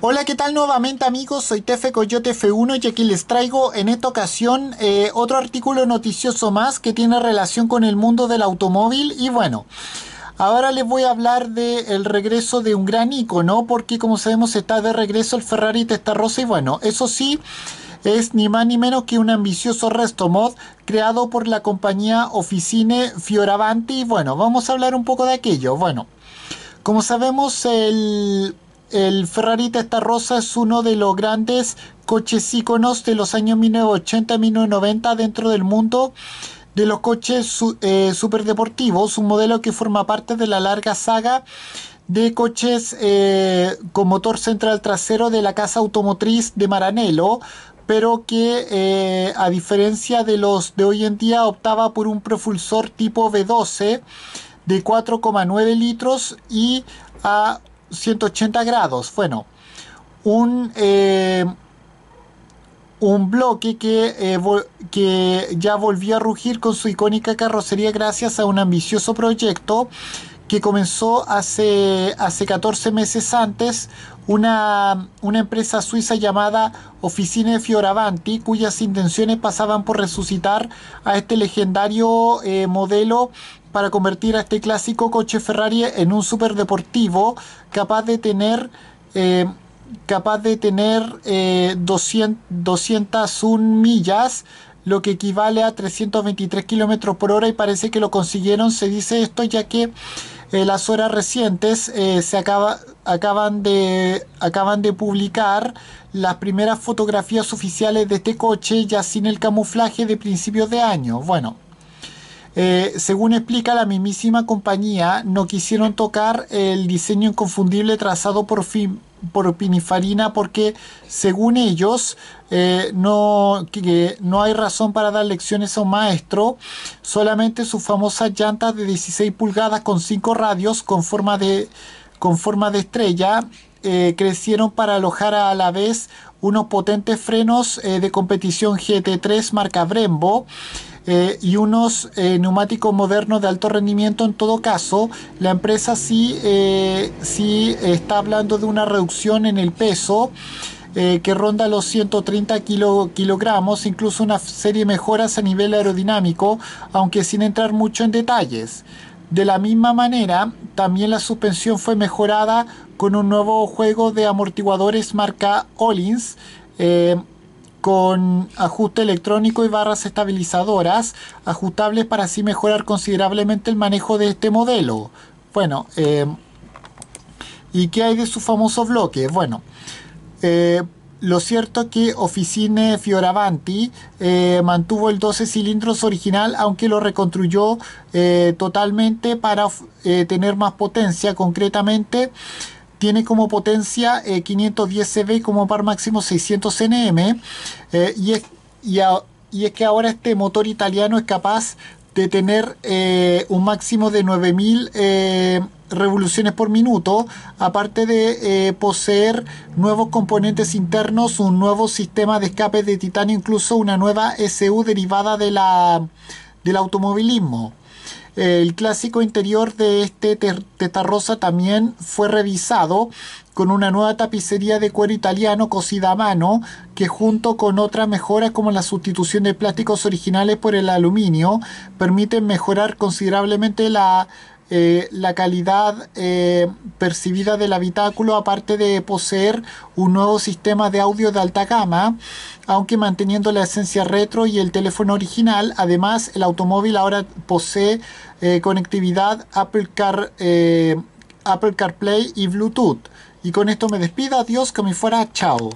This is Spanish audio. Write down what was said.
Hola, ¿qué tal nuevamente amigos? Soy Tefe Coyote F1 y aquí les traigo en esta ocasión eh, otro artículo noticioso más que tiene relación con el mundo del automóvil y bueno, ahora les voy a hablar del regreso de un gran icono porque como sabemos está de regreso el Ferrari Testarossa y bueno, eso sí es ni más ni menos que un ambicioso resto mod creado por la compañía Officine Fioravanti y bueno, vamos a hablar un poco de aquello, bueno. Como sabemos, el, el Ferrari Testarossa es uno de los grandes coches íconos de los años 1980-1990 dentro del mundo de los coches eh, superdeportivos, un modelo que forma parte de la larga saga de coches eh, con motor central trasero de la casa automotriz de Maranello, pero que eh, a diferencia de los de hoy en día optaba por un propulsor tipo V12 de 4,9 litros y a 180 grados. Bueno, un, eh, un bloque que, eh, que ya volvió a rugir con su icónica carrocería gracias a un ambicioso proyecto que comenzó hace, hace 14 meses antes una, una, empresa suiza llamada Officine Fioravanti, cuyas intenciones pasaban por resucitar a este legendario eh, modelo para convertir a este clásico coche Ferrari en un superdeportivo capaz de tener eh, capaz de tener 200, eh, 201 millas lo que equivale a 323 kilómetros por hora y parece que lo consiguieron se dice esto ya que eh, las horas recientes se acaba, acaban, de, acaban de publicar las primeras fotografías oficiales de este coche ya sin el camuflaje de principios de año. Bueno, eh, según explica la mismísima compañía, no quisieron tocar el diseño inconfundible trazado por, Pinifarina porque según ellos eh, no, no hay razón para dar lecciones a un maestro, solamente sus famosas llantas de 16 pulgadas con 5 radios con forma de, con forma de estrella eh, crecieron para alojar a la vez unos potentes frenos de competición GT3 marca Brembo eh, y unos eh, neumáticos modernos de alto rendimiento. En todo caso, la empresa sí, eh, sí está hablando de una reducción en el peso. que ronda los 130 kilogramos, incluso una serie de mejoras a nivel aerodinámico, aunque sin entrar mucho en detalles. De la misma manera, también la suspensión fue mejorada con un nuevo juego de amortiguadores marca Ollins con ajuste electrónico y barras estabilizadoras ajustables para así mejorar considerablemente el manejo de este modelo. Bueno, eh, ¿y qué hay de su famoso bloque? Bueno, eh, lo cierto es que Officine Fioravanti eh, mantuvo el 12 cilindros original, aunque lo reconstruyó totalmente para tener más potencia. Concretamente, tiene como potencia 510 eh, CV como par máximo 600 Nm eh, y, es, y, es que ahora este motor italiano es capaz de tener eh, un máximo de 9000 revoluciones por minuto, aparte de poseer nuevos componentes internos, un nuevo sistema de escape de titanio, incluso una nueva SU derivada de la, del automovilismo. El clásico interior de este tetarrosa también fue revisado con una nueva tapicería de cuero italiano cosida a mano que junto con otras mejoras como la sustitución de plásticos originales por el aluminio permiten mejorar considerablemente la eh, la calidad eh, percibida del habitáculo, aparte de poseer un nuevo sistema de audio de alta gama, aunque manteniendo la esencia retro y el teléfono original. Además, el automóvil ahora posee eh, conectividad Apple, Car, Apple CarPlay y Bluetooth. Y con esto me despido. Adiós, que me fuera. Chao.